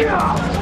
Yeah!